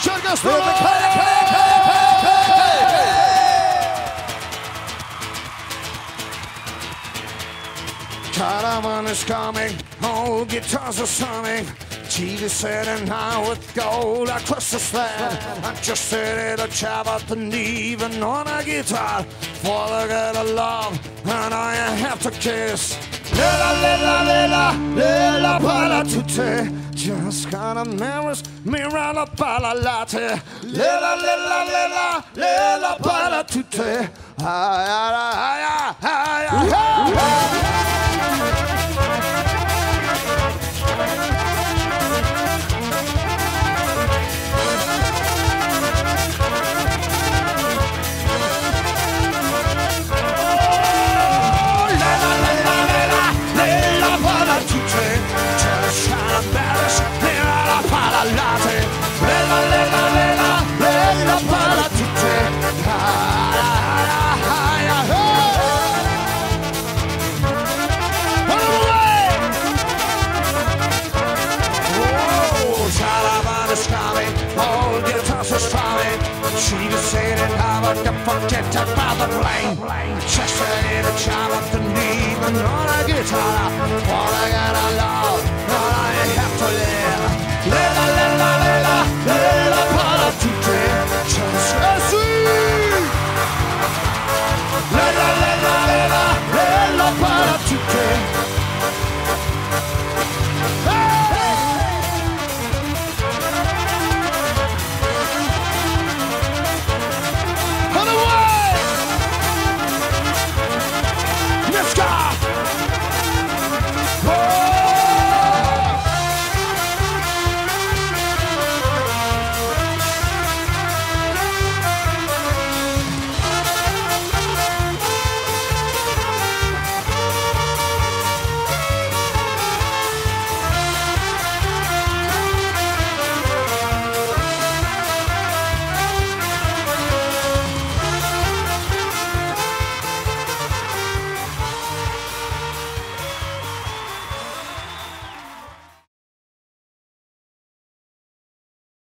kör Gustav! Caravan is coming, old guitars are summing. TV set and I with gold across the slab. I'm just ready to chop up and even on a guitar. For the girl of love, and I have to kiss. Lila, lila, lila, lila, pala tutte. Just kinda marries me round a pala latte. Lila, lila, lila, lila, pala tutte. Ay, ay, ay, ay, ay, All guitars are strumming. She was how about to forget about the blame. Just ready to chop up the and on a guitar,